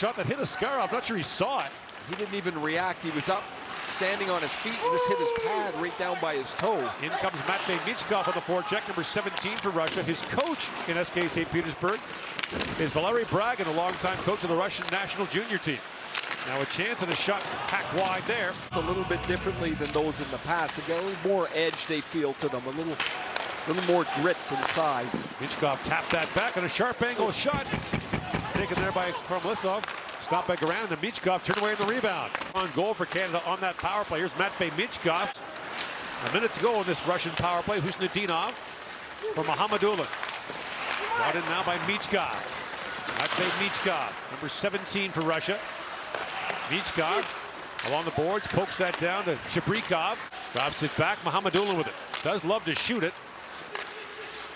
shot that hit Askarov. I'm not sure he saw it. He didn't even react. He was up, standing on his feet, and this hit his pad right down by his toe. In comes Matvei Michkov on the forecheck, number 17 for Russia. His coach in SK St. Petersburg is Valery Bragin, a longtime coach of the Russian national junior team. Now a chance and a shot packed wide there. A little bit differently than those in the past. They got a little more edge, they feel, to them. A little, little more grit to the size. Michkov tapped that back on a sharp angle shot. Taken there by Kromlithov. Stopped by Garand, and then Michkov turned away in the rebound. On goal for Canada on that power play. Here's Matvei Michkov. A minute to go in this Russian power play. Khusnutdinov for Mukhamadullin. Brought in now by Michkov. Matvei Michkov, number 17 for Russia. Michkov along the boards, pokes that down to Chibrikov. Drops it back, Mukhamadullin with it. Does love to shoot it.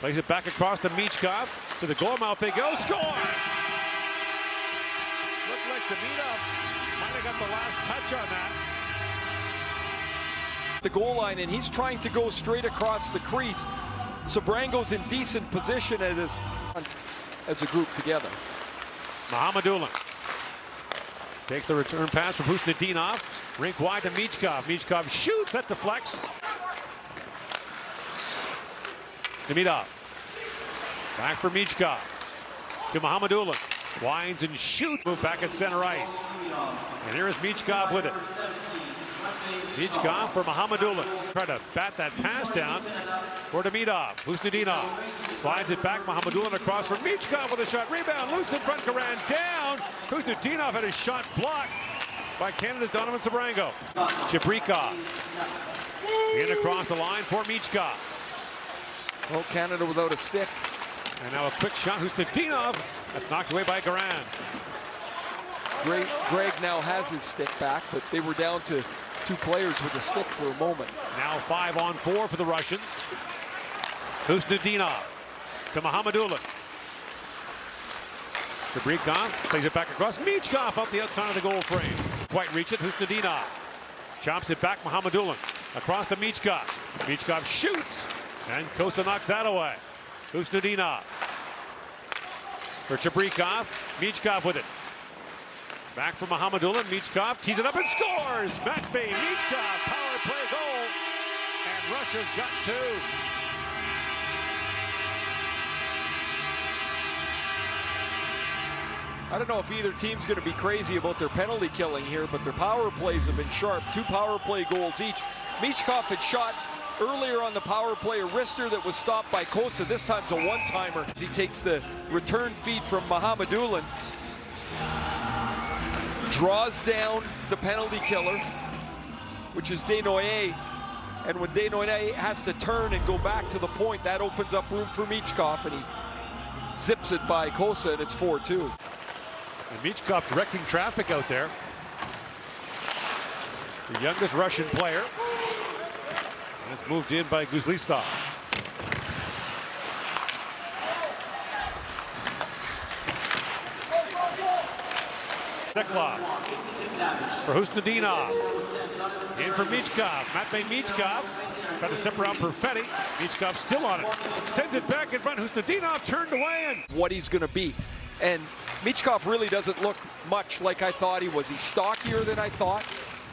Plays it back across to Michkov. To the goal mouth they go. Score! Demidov might have got the last touch on that. The goal line, and he's trying to go straight across the crease. Sebrango's in decent position as, as a group together. Mukhamadullin takes the return pass from Khusnutdinov. Rink wide to Michkov. Michkov shoots, at that deflects. Demidov. Back for Michkov. To Mukhamadullin. Winds and shoots. Move back at center ice. And here is Michkov with it. Michkov for Mukhamadullin. Try to bat that pass down for Demidov. Khusnutdinov slides it back. Mukhamadullin across for Michkov with a shot. Rebound. Loose in front. Garand down. Khusnutdinov had his shot blocked by Canada's Donovan Sebrango. Chibrikov. In across the line for Michkov. Oh, Canada without a stick. And now a quick shot. Khusnutdinov. That's knocked away by Garand. Greg, Greg now has his stick back, but they were down to two players with a stick for a moment. Now five on four for the Russians. Khusnutdinov to Mukhamadullin. Chibrikov plays it back across. Michkov up the outside of the goal frame. Quite reach it. Khusnutdinov chops it back. Mukhamadullin across to Michkov. Michkov shoots, and Cossa knocks that away. Khusnutdinov for Chibrikov. Michkov with it. Back for Mukhamadullin. Michkov tees it up and scores. Matvei Michkov power play goal. And Russia's got two. I don't know if either team's going to be crazy about their penalty killing here, but their power plays have been sharp. Two power play goals each. Michkov had shot earlier on the power play a wrister that was stopped by Cossa. This time's a one-timer. He takes the return feed from Mukhamadullin. Draws down the penalty killer, which is Desnoyers. And when Desnoyers has to turn and go back to the point, that opens up room for Michkov, and he zips it by Cossa, and it's 4-2. And Michkov directing traffic out there. The youngest Russian player. It's moved in by Guslistov. Steklov for Khusnutdinov. In for Michkov. Matvei Michkov. Trying to step around Perfetti. Michkov still on it. Sends it back in front. Khusnutdinov turned away and what he's going to be. And Michkov really doesn't look much like I thought he was. He's stockier than I thought.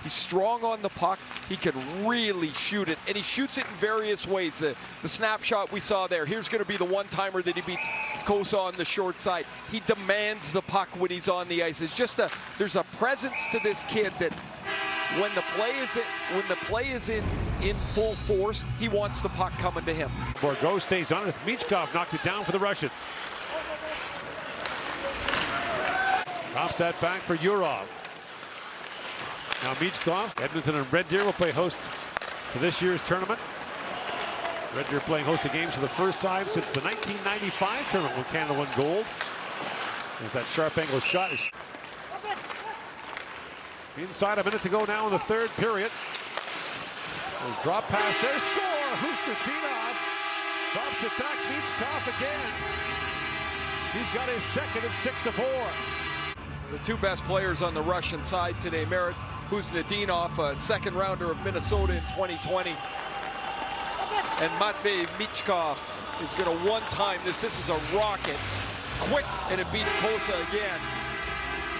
He's strong on the puck. He can really shoot it, and he shoots it in various ways. The, the snapshot we saw there, here's going to be the one-timer that he beats Cossa on the short side. He demands the puck when he's on the ice. It's just a, there's a presence to this kid that when the play is in, when the play is in in full force, he wants the puck coming to him. Borgo stays on as Michkov knocked it down for the Russians. Drops that back for Yurov. Now Michkov, Edmonton and Red Deer will play host to this year's tournament. Red Deer playing host to games for the first time since the 1995 tournament when Canada won gold. As that sharp angle shot is inside a minute to go now in the third period. A drop pass there, score! Khusnutdinov drops it back, Michkov again. He's got his second at six to four. The two best players on the Russian side today, Marat Khusnutdinov, a second rounder of Minnesota in 2020. And Matvei Michkov is going to one-time this. This is a rocket. Quick, and it beats Cossa again.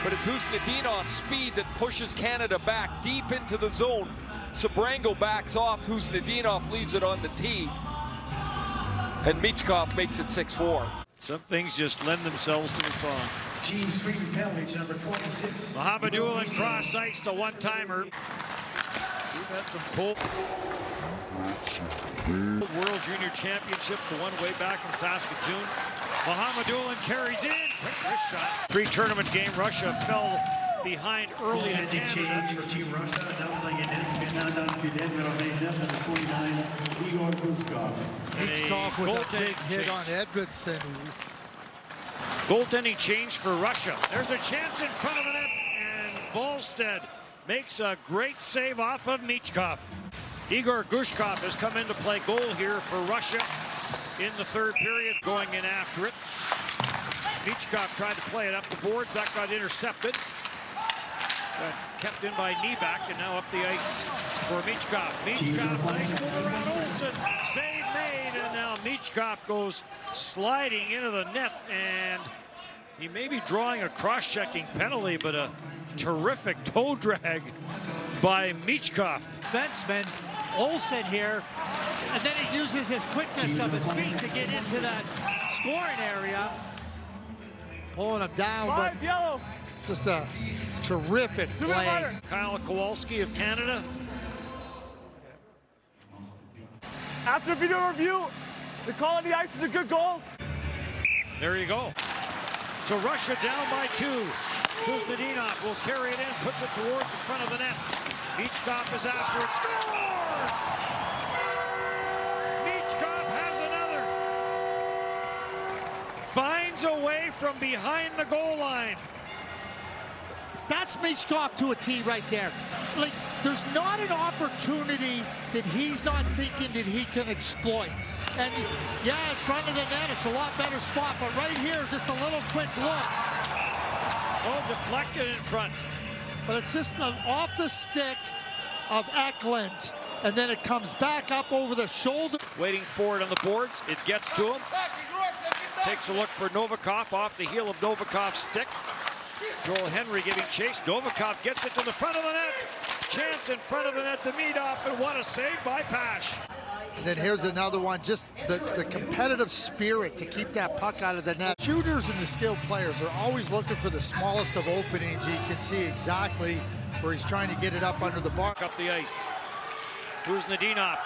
but it's Khusnutdinov's speed that pushes Canada back deep into the zone. Sebrango backs off. Khusnutdinov leaves it on the tee. And Michkov makes it 6-4. Some things just lend themselves to the song. Team Sweden penalty number 26. Mohamedou and cross ice, the one-timer. We've had some cool World Junior Championships, the one way back in Saskatoon. Mohamedou carries in. Quick wrist shot. Pre-tournament game, Russia fell behind early in Penalty change Canada. for Team Russia. Now playing in Espanada, Fidel Meraveda, number 29, Igor Guskov. Hitchcock with a big hit on Edmondson. Goaltending change for Russia. There's a chance in front of the net, and Wallstedt makes a great save off of Michkov. Igor Gushkov has come in to play goal here for Russia in the third period, going in after it. Michkov tried to play it up the boards. That got intercepted. Kept in by Nieback, and now up the ice for Michkov. Michkov, nice move around Olsen. Save made, Michkov goes sliding into the net, and he may be drawing a cross-checking penalty, but a terrific toe drag by Michkov. defenseman, Olsen here, and then he uses his quickness of his feet to get into that scoring area. Pulling him down, but just a terrific play. Kyle Kowalski of Canada. After video review, the call on the ice is a good goal. There you go. So Russia down by two. Kuznetsov will carry it in, puts it towards the front of the net. Michkov is after it, scores! Michkov has another. Finds a way from behind the goal line. That's Michkov to a T right there. Like, there's not an opportunity that he's not thinking that he can exploit. And yeah, in front of the net, it's a lot better spot. But right here, just a little quick look. Oh, deflected in front. But it's just an off the stick of Eklund. And then it comes back up over the shoulder. Waiting for it on the boards. It gets to him. Takes a look for Novikov off the heel of Novikov's stick. Joel Henry giving chase. Novikov gets it to the front of the net. Chance in front of the net to Meadoff, and what a save by Pash. And then here's another one, just the, the competitive spirit to keep that puck out of the net. Shooters and the skilled players are always looking for the smallest of openings. You can see exactly where he's trying to get it up under the bar. Up the ice. Khusnutdinov?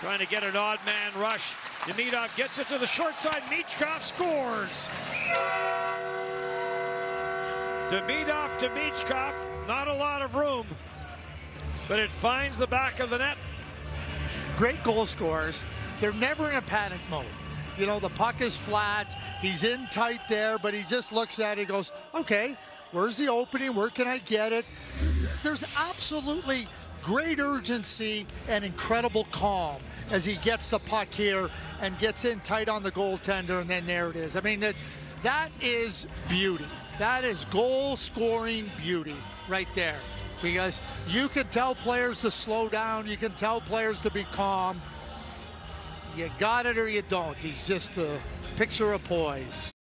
Trying to get an odd man rush. Demidov gets it to the short side. Michkov scores. Demidov to Michkov. Not a lot of room, but it finds the back of the net. Great goal scorers. They're never in a panic mode. You know, the puck is flat. He's in tight there, but he just looks at it goes, okay, where's the opening? Where can I get it? There's absolutely great urgency and incredible calm as he gets the puck here and gets in tight on the goaltender, and then there it is. I mean, that, that is beauty. That is goal scoring beauty right there. Because you can tell players to slow down, you can tell players to be calm. You got it or you don't. He's just the picture of poise.